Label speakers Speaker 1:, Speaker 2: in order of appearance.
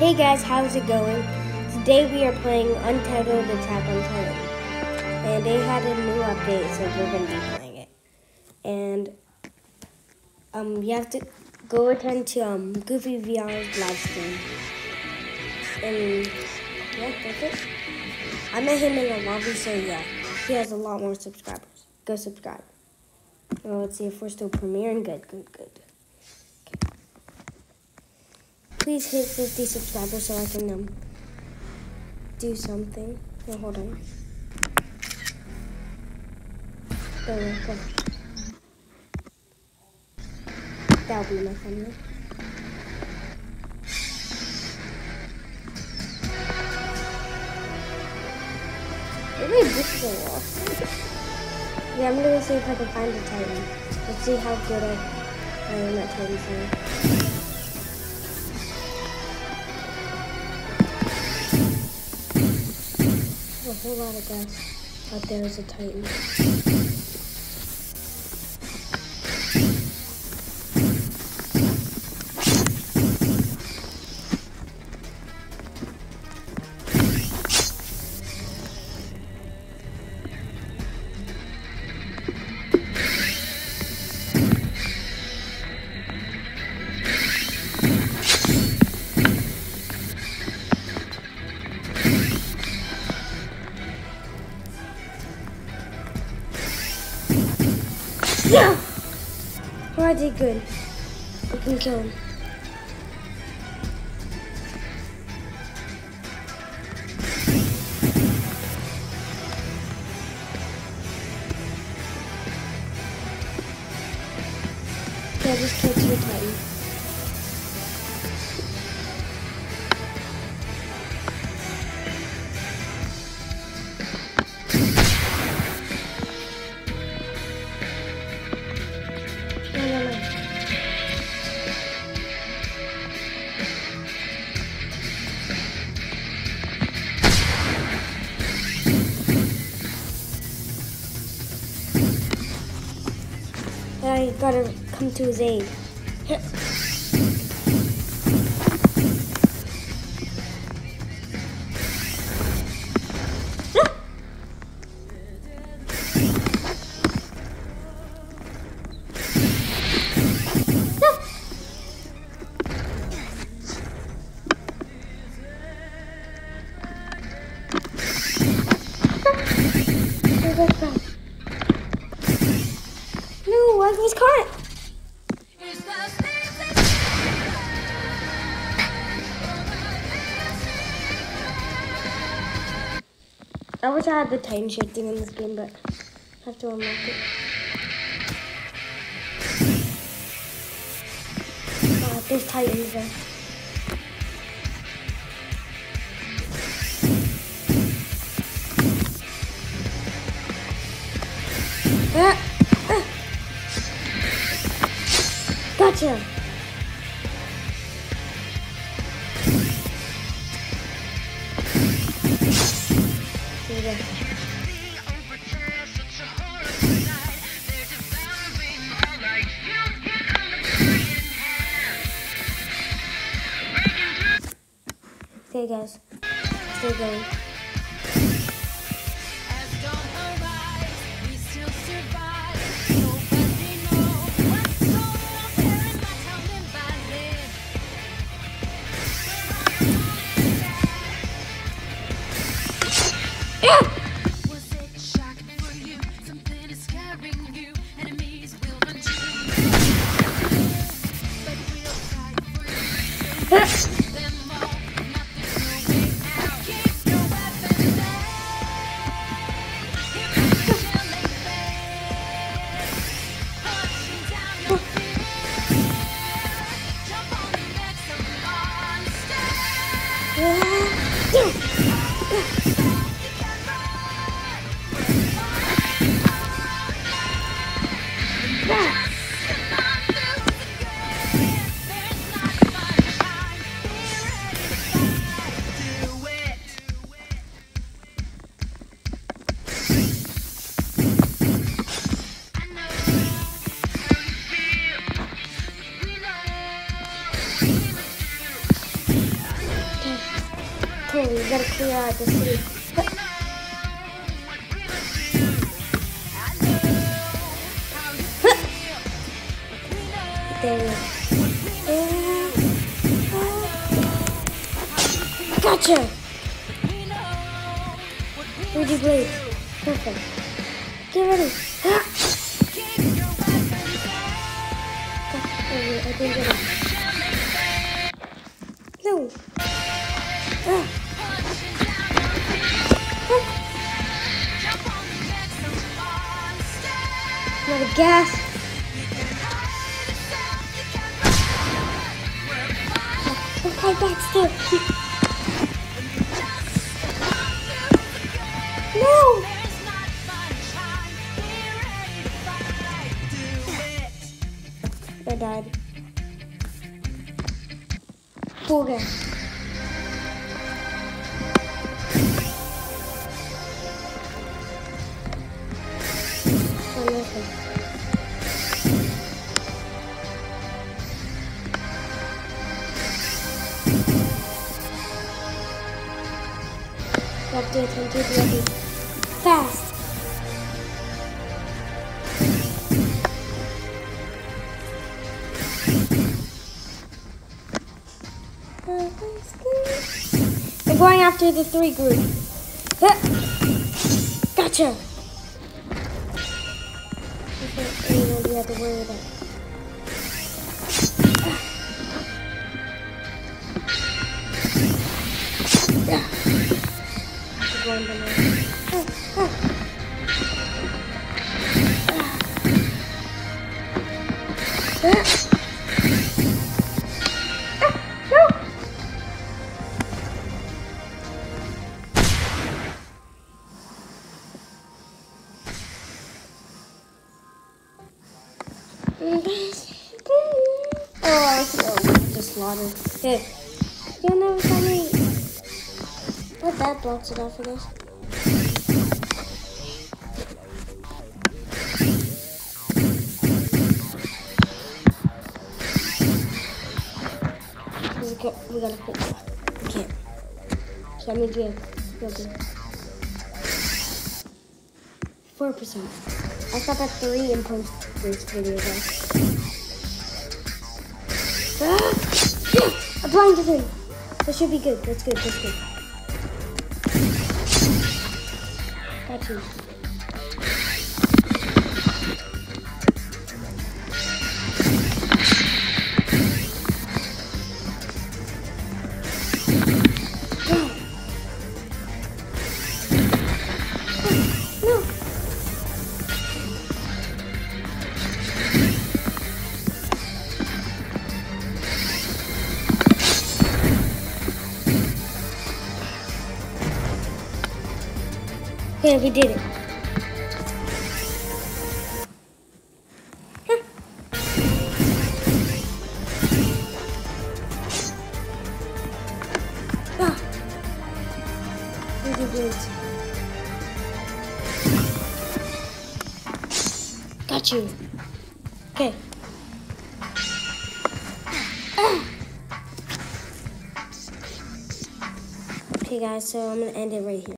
Speaker 1: Hey guys, how's it going? Today we are playing Untitled Attack on Titan. And they had a new update, so we're going to be playing it. And um, you have to go attend to um, Goofy VR's live stream. And yeah, that's it. I met him in the lobby, so yeah, he has a lot more subscribers. Go subscribe. Let's see if we're still premiering. Good, good, good. Please hit 50 subscribers so I can um, do something. No, hold on. There we go. That'll be my thumbnail. Maybe this. Yeah, I'm gonna see if I can find a Titan. Let's see how good I, I am at Titan A whole lot of guys out there is a Titan. Yeah! Oh, I did good. I can kill him. Yeah, just killed two Titan. Gotta come to his aid. I wish I had the titan shifting in this game, but I have to unlock it. Oh, there's titans there. Okay, guys. stay going. You gotta clear out the city. Gotcha! 3D blades. Perfect. Get ready. I didn't get it. No. Ah. Now the gas. Okay, that's the. Ready. Fast! I'm going after the three group. Gotcha! Have going banana. Ah, ah. No! Oh, I feel just slaughtered. Hey, you'll never tell me what that blocks it off for this. Got- we gotta quit. We can't. So that means we have four percent. I stopped at three and post this video guys. Ah! I blinded him. That should be good. That's good. That's good. Got Yeah, we did it. Huh. Ah. We did it. Got you. Okay. Okay, guys, so I'm gonna end it right here.